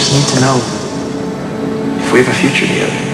just need to know if we have a future together.